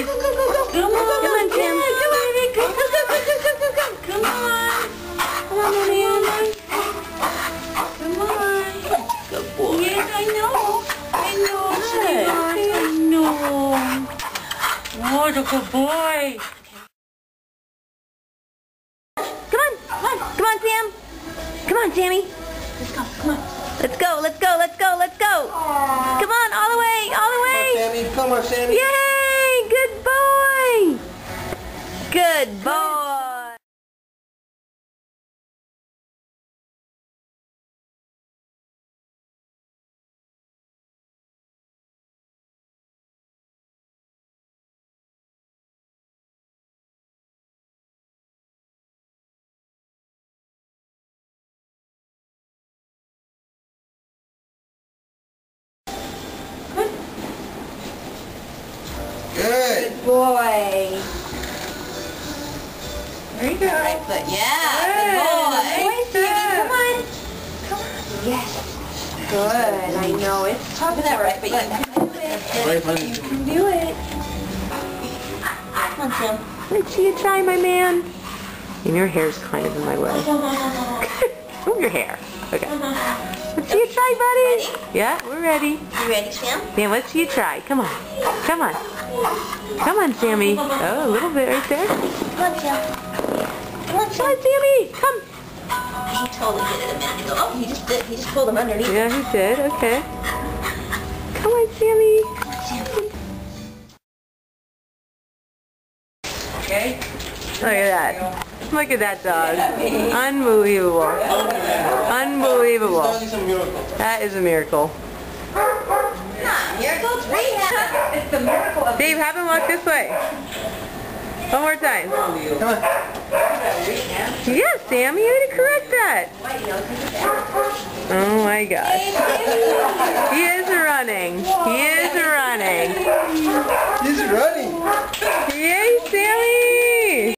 go. Come on. Come on, Sam. Come on, baby. Go, go, go, go, go, go. Come on. Come on, Mariana. Come on. Good boy. Yes, I know. I know, Good. I know. What a good boy. Come on, come on, come on, Sam. Come on, Sammi. Let's go, come on. Let's go, let's go, let's go, let's go. Come on, all the way, all the way. Sammi, come on, Sammi. Yay! Good boy! Good. Boy! There you go. Right foot, yeah, Good. good boy. Nice Sammi, come on. Come on. Yes. Good. I know it's tough with that right foot. You can do it. Right. You can do it. Come on, Sam. Let's see you try, my man. And your hair's kind of in my way. Move your hair. Okay. Let's see you try, buddy. Ready? Yeah, we're ready. You ready, Sam? Sam, let's see you try. Come on. Come on. Come on, Sammi. Oh, a little bit right there. Come on, Sam. Come on, Come on, Sammi. Come. He totally did it a minute ago. Oh, he just did. He just pulled him underneath. Yeah, he did. Okay. Come on, Sammi. Okay. Look at that. Look at that dog. Unbelievable. Oh, Unbelievable. It's a miracle. That is a miracle. Miracle It's the miracle of Dave, have him walk this way. One more time. Come on. Yes, Sammi, you had to correct that. Oh my gosh. He is running. He is running. He's running. Yay, Sammi!